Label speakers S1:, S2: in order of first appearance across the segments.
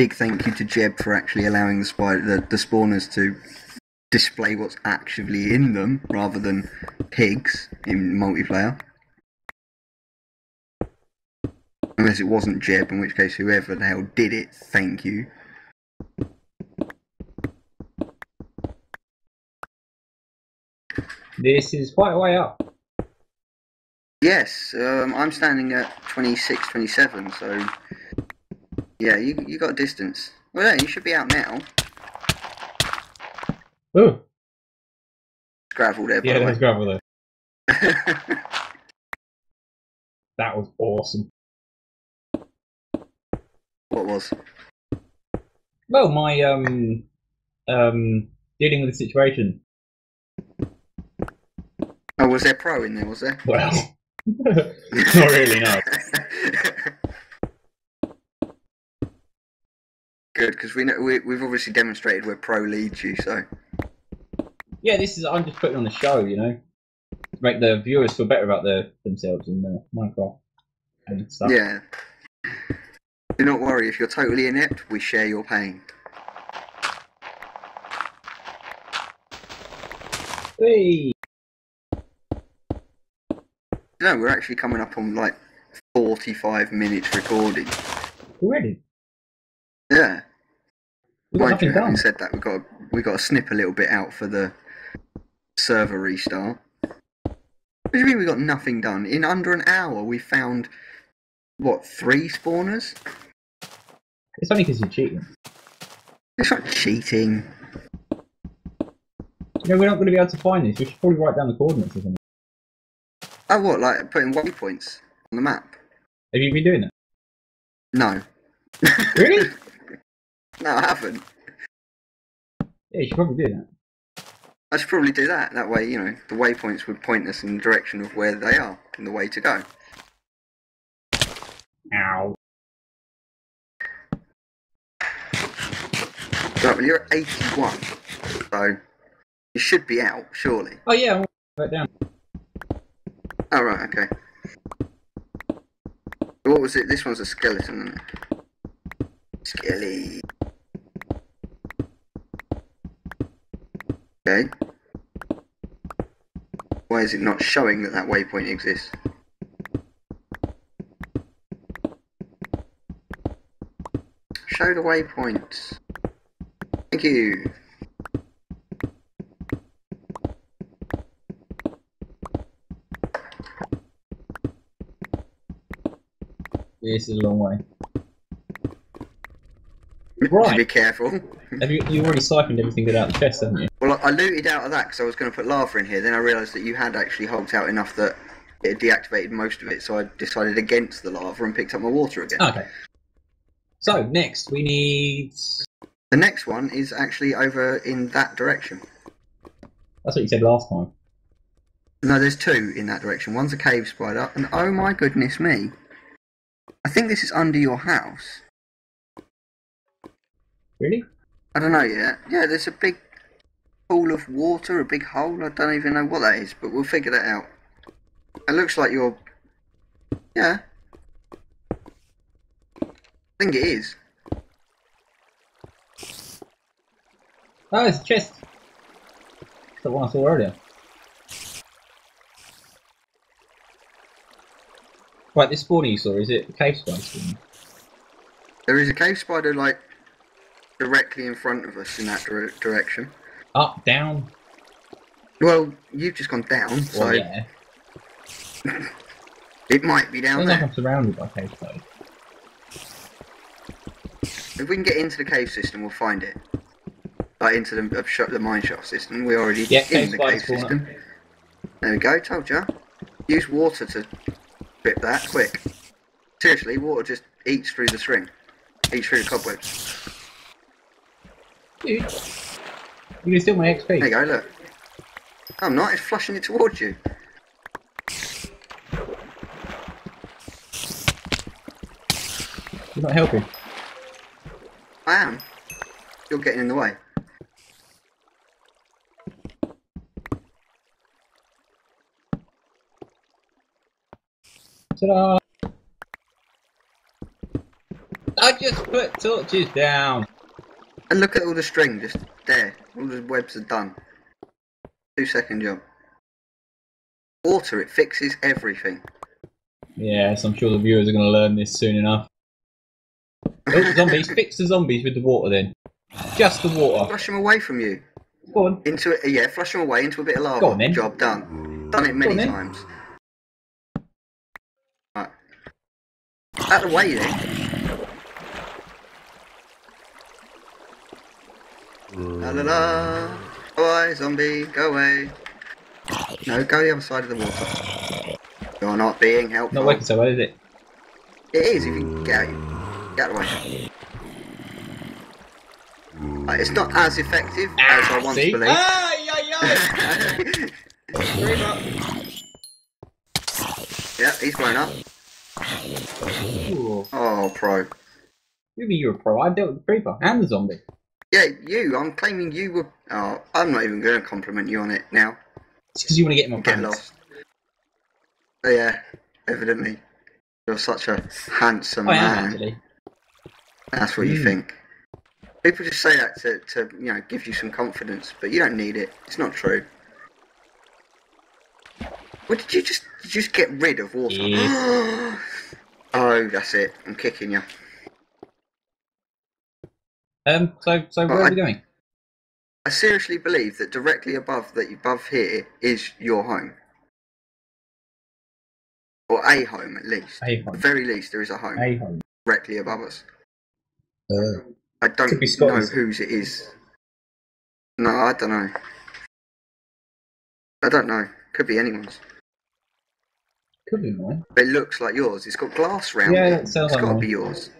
S1: big thank you to Jeb for actually allowing the spider, the, the spawners to display what's actually in them rather than pigs in multiplayer. Unless it wasn't Jeb, in which case whoever the hell did it, thank you.
S2: This is quite a way up.
S1: Yes, um, I'm standing at 26, 27, so yeah, you you got distance. Well, yeah, you should be out now.
S2: Oh,
S1: It's gravel there,
S2: yeah,
S1: the
S2: there's gravel there. That was awesome.
S1: what was?
S2: Well, my um um dealing with the situation.
S1: Oh, was there pro in there? Was there?
S2: Well, not really. No.
S1: Good, because we know we, we've obviously demonstrated where pro leads you. So
S2: Yeah, this is. I'm just putting on the show, you know, to make the viewers feel better about their themselves in uh, Minecraft and stuff.
S1: yeah. Do not worry. If you're totally inept, we share your pain.
S2: Hey.
S1: No, we're actually coming up on like 45 minutes recording.
S2: Already.
S1: Yeah.
S2: We've got
S1: Mind you, having
S2: done.
S1: said that, we've got to, we've got to snip a little bit out for the server restart. What do you mean we got nothing done? In under an hour, we found what three spawners?
S2: It's only because you're cheating.
S1: It's not cheating.
S2: You know, we're not going to be able to find this. We should probably write down the coordinates or something.
S1: Oh, what? Like putting waypoints on the map?
S2: Have you been doing that?
S1: No.
S2: Really?
S1: no, I haven't.
S2: Yeah, you should probably do that.
S1: I should probably do that. That way, you know, the waypoints would point us in the direction of where they are and the way to go.
S2: Ow.
S1: Right, well, you're at 81, so you should be out, surely.
S2: Oh yeah, write that down.
S1: Oh, right, okay. What was it? This one's a skeleton, isn't it? Skelly. Okay. Why is it not showing that that waypoint exists? Show the waypoints. Thank you.
S2: This is a long way.
S1: To be careful.
S2: Have you? You already siphoned everything good out of the chest, haven't you?
S1: Well, I looted out of that because I was going to put lava in here. Then I realised that you had actually hulked out enough that it had deactivated most of it. So I decided against the lava and picked up my water again.
S2: Okay. So next we need.
S1: The next one is actually over in that direction.
S2: That's what you said last time.
S1: No, there's two in that direction. One's a cave spider, and oh my goodness me, I think this is under your house.
S2: Really?
S1: I don't know yet. Yeah, there's a big pool of water, a big hole. I don't even know what that is, but we'll figure that out. It looks like you're. Yeah. I think it is.
S2: Oh, it's a chest. It's the one I saw earlier. Right, this spawner you saw, is it a cave spider spawner?
S1: There is a cave spider like directly in front of us in that dire- direction.
S2: Up, down?
S1: Well, you've just gone down, so
S2: Well, yeah.
S1: it might be down
S2: Sounds like
S1: there.
S2: I'm surrounded by cave.
S1: If we can get into the cave system, we'll find it. Like into the uh, sh- the mine shaft system. We're already
S2: Yeah,
S1: in the cave system. There we go. Told you. Use water to rip that quick. Seriously, water just eats through the string, eats through the cobwebs.
S2: Dude, you can steal my XP.
S1: There you go. Look. I'm not. It's flushing it towards you.
S2: You're not helping.
S1: I am. You're getting in the way.
S2: Ta-da! I just put torches down.
S1: And look at all the string just there. All the webs are done. Two second job. Water, it fixes everything.
S2: Yes, I'm sure the viewers are going to learn this soon enough. Oh, zombies, fix the zombies with the water then. Just the water.
S1: Flush them away from you.
S2: Go on.
S1: Into it, yeah, flush them away into a bit of lava.
S2: Go on then.
S1: Job done. Done it many times. Right. Out of the way then. La la la. Go away, zombie, go away. No, go the other side of the water. You're not being helpful.
S2: Not working so well, is it?
S1: It is if you get out, get out of the way. It's not as effective as I once
S2: see?
S1: believed.
S2: Ah, yeah, yeah.
S1: yeah, he's grown up.
S2: Ooh.
S1: Oh, pro.
S2: Maybe you're a pro. I dealt with the creeper and the zombie.
S1: Yeah, you. I'm claiming you were. Oh, I'm not even going to compliment you on it now.
S2: It's because you want to get in my
S1: Get
S2: pants.
S1: lost. Oh, yeah, evidently. You're such a handsome
S2: I am
S1: man.
S2: actually.
S1: That's what you
S2: Mm.
S1: think. People just say that to, to, you know, give you some confidence, but you don't need it. It's not true. What did you just? Did you just get rid of water?
S2: Yeah.
S1: oh, that's it. I'm kicking you.
S2: Um. So, so where
S1: Well,
S2: are we going?
S1: I seriously believe that directly above that above here is your home. Or a home at least.
S2: A
S1: At
S2: home.
S1: the very least there is a home
S2: A home.
S1: directly above us.
S2: Uh,
S1: I don't know whose it is. No, I don't know. I don't know. Could be anyone's.
S2: could be mine.
S1: But it looks like yours. It's got glass round
S2: Yeah,
S1: it.
S2: that sounds
S1: It's
S2: like
S1: got to be yours.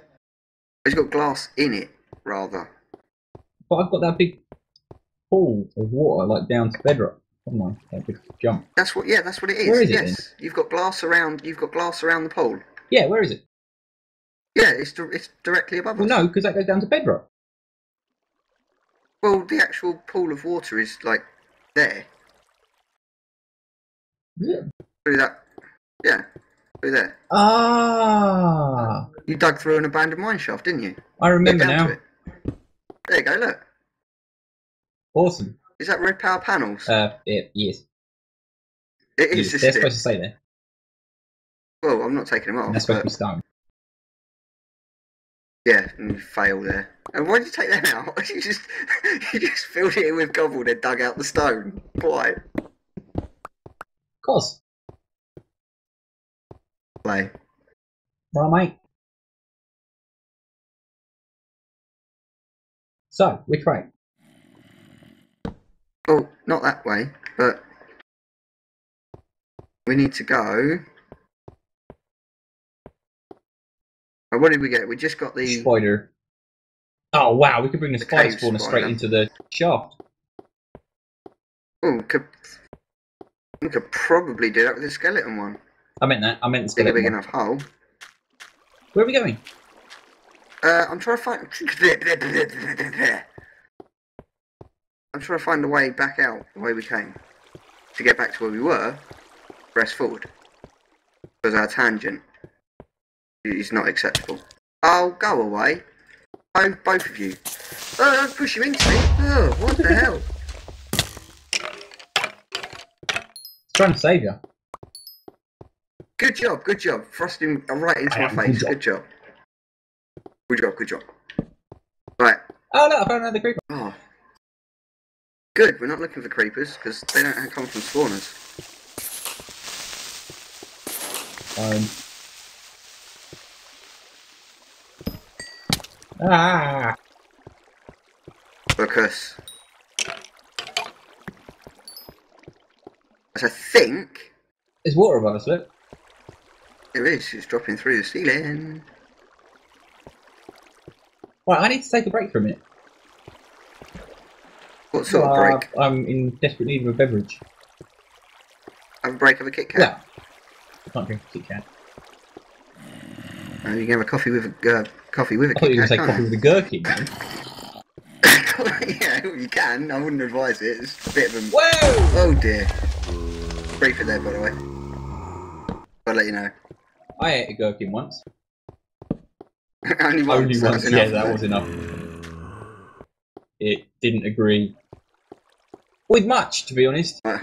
S1: It's got glass in it, rather.
S2: But I've got that big pool of water, like down to bedrock. Come on, that big jump.
S1: That's what. Yeah, that's what it is.
S2: Where is it
S1: yes, you've got glass around. You've got glass around the pole.
S2: Yeah, where is it?
S1: Yeah, it's it's directly above
S2: Well,
S1: us.
S2: no, because that goes down to bedrock.
S1: Well, the actual pool of water is like there.
S2: it?
S1: through that. Yeah, through there.
S2: Ah,
S1: You dug through an abandoned mine shaft, didn't you?
S2: I remember now.
S1: It. There you go. Look,
S2: Awesome.
S1: is that red power panels?
S2: Uh, yeah, yes.
S1: it
S2: yes.
S1: is.
S2: They're supposed to stay there.
S1: Well, I'm not taking them off.
S2: They're supposed to be stone.
S1: yeah, and you fail there. And why did you take them out? You just you just filled it in with cobble, and dug out the stone. Why?
S2: Of course.
S1: Play.
S2: Right, mate. So, which way?
S1: Well, not that way, but we need to go. Oh, what did we get? We just got the.
S2: Spider. Oh wow, we could bring the,
S1: The
S2: spider spawner straight into the shaft.
S1: Oh, could we could probably do that with the skeleton one.
S2: I meant that. I meant the
S1: Dig a
S2: skeleton.
S1: big
S2: one.
S1: enough hole.
S2: Where are we going?
S1: Uh, I'm trying to find. I'm trying to find a way back out the way we came to get back to where we were. Press forward because our tangent is not acceptable. I'll go away! Oh, both of you! Oh, don't push him into me! Oh, what the hell?
S2: Trying to save you.
S1: Good job, good job. Thrust him right into
S2: I
S1: my face.
S2: good
S1: Good job. Good job, good job. Right.
S2: Oh look, I found another creeper.
S1: Oh. Good, we're not looking for creepers because they don't come from spawners.
S2: Um. Ah!
S1: Because. As I think
S2: There's water above us, look.
S1: there is, it's dropping through the ceiling.
S2: Right, I need to take a break for a minute.
S1: What sort of
S2: Uh,
S1: break?
S2: I'm in desperate need of a beverage.
S1: Have a break of a Kit Kat?
S2: Well, I can't drink a Kit Kat.
S1: Uh, you can have a coffee with a uh, coffee with a
S2: I thought you were going to say coffee with a gherkin. man.
S1: can't you? yeah, you can. I wouldn't advise it. It's a bit of a.
S2: Whoa!
S1: Oh dear. Creeper there, by the way. I'll let you know.
S2: I ate a gherkin once.
S1: Only once.
S2: Only once. Yeah, that was enough. It didn't agree with much, to be honest.
S1: Well,